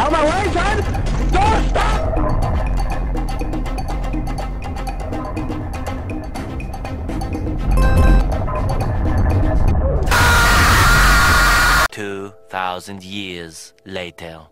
Out my way, son! Don't stop! Two thousand years later.